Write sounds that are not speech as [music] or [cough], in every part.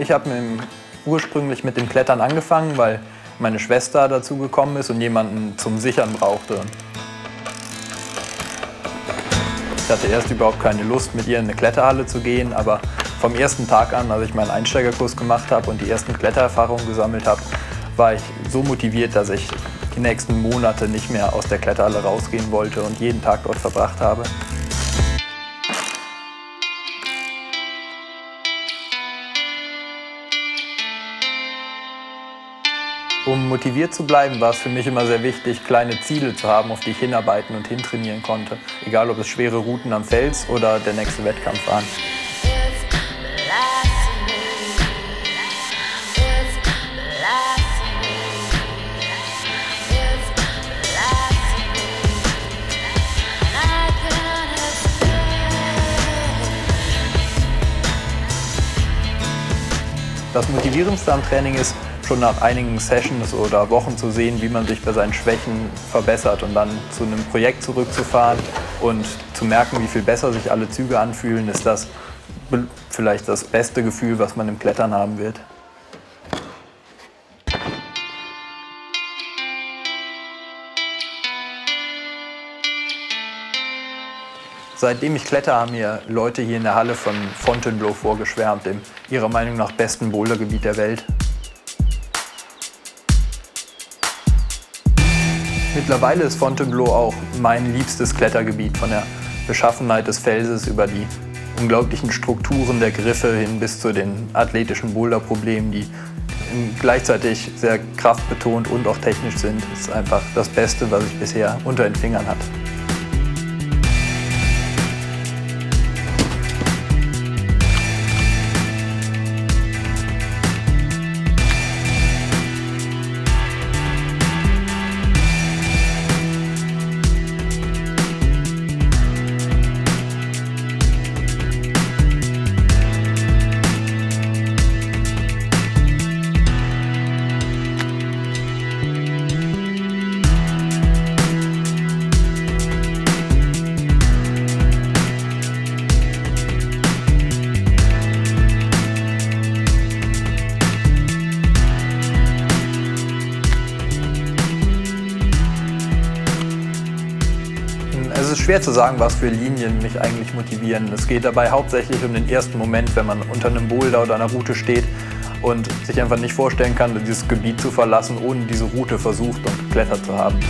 Ich habe ursprünglich mit dem Klettern angefangen, weil meine Schwester dazu gekommen ist und jemanden zum Sichern brauchte. Ich hatte erst überhaupt keine Lust, mit ihr in eine Kletterhalle zu gehen, aber vom ersten Tag an, als ich meinen Einsteigerkurs gemacht habe und die ersten Klettererfahrungen gesammelt habe, war ich so motiviert, dass ich die nächsten Monate nicht mehr aus der Kletterhalle rausgehen wollte und jeden Tag dort verbracht habe. Um motiviert zu bleiben, war es für mich immer sehr wichtig, kleine Ziele zu haben, auf die ich hinarbeiten und hintrainieren konnte. Egal, ob es schwere Routen am Fels oder der nächste Wettkampf waren. Das Motivierendste am Training ist, schon nach einigen Sessions oder Wochen zu sehen, wie man sich bei seinen Schwächen verbessert und dann zu einem Projekt zurückzufahren und zu merken, wie viel besser sich alle Züge anfühlen, ist das vielleicht das beste Gefühl, was man im Klettern haben wird. Seitdem ich kletter, haben mir Leute hier in der Halle von Fontainebleau vorgeschwärmt, dem ihrer Meinung nach besten Bouldergebiet der Welt. Mittlerweile ist Fontainebleau auch mein liebstes Klettergebiet, von der Beschaffenheit des Felses über die unglaublichen Strukturen der Griffe hin bis zu den athletischen Boulderproblemen, die gleichzeitig sehr kraftbetont und auch technisch sind. Ist einfach das Beste, was ich bisher unter den Fingern hatte. Ist schwer zu sagen, was für Linien mich eigentlich motivieren. Es geht dabei hauptsächlich um den ersten Moment, wenn man unter einem Boulder oder einer Route steht und sich einfach nicht vorstellen kann, dieses Gebiet zu verlassen, ohne diese Route versucht und geklettert zu haben.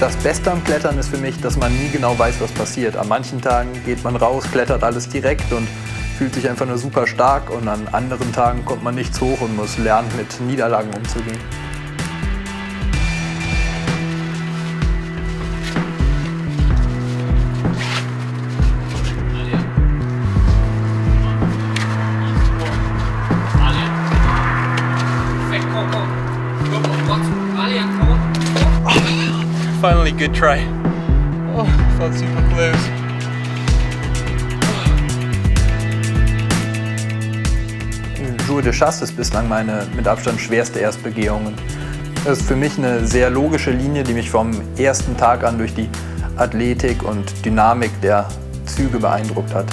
Das Beste am Klettern ist für mich, dass man nie genau weiß, was passiert. An manchen Tagen geht man raus, klettert alles direkt und fühlt sich einfach nur super stark und an anderen Tagen kommt man nichts hoch und muss lernen, mit Niederlagen umzugehen. Good try. Oh, felt super close. Jour de Chasse ist bislang meine mit Abstand schwerste Erstbegehung. Das ist für mich eine sehr logische Linie, die mich vom ersten Tag an durch die Athletik und Dynamik der Züge beeindruckt hat.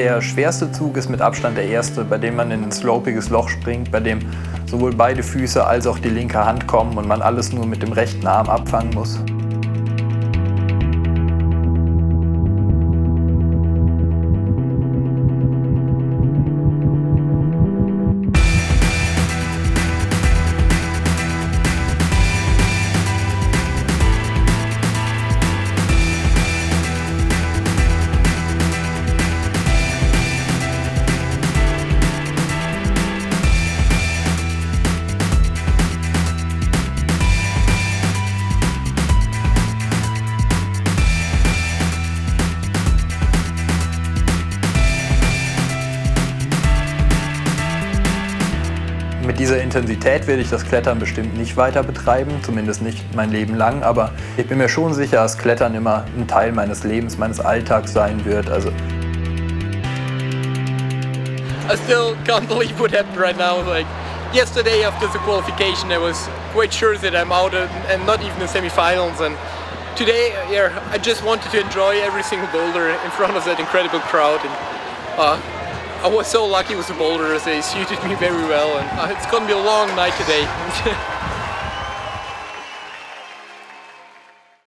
Der schwerste Zug ist mit Abstand der erste, bei dem man in ein slopiges Loch springt, bei dem sowohl beide Füße als auch die linke Hand kommen und man alles nur mit dem rechten Arm abfangen muss. Dieser Intensität werde ich das Klettern bestimmt nicht weiter betreiben, zumindest nicht mein Leben lang, aber ich bin mir schon sicher, dass Klettern immer ein Teil meines Lebens, meines Alltags sein wird. Also I still can't believe what happened right now. Like yesterday after the qualification, I was quite sure that I'm out and not even the semifinals. And today, yeah, I just wanted to enjoy every single boulder in front of that incredible crowd. And uh, I was so lucky with the boulders. They suited me very well, and uh, it's gonna be a long night today. [laughs]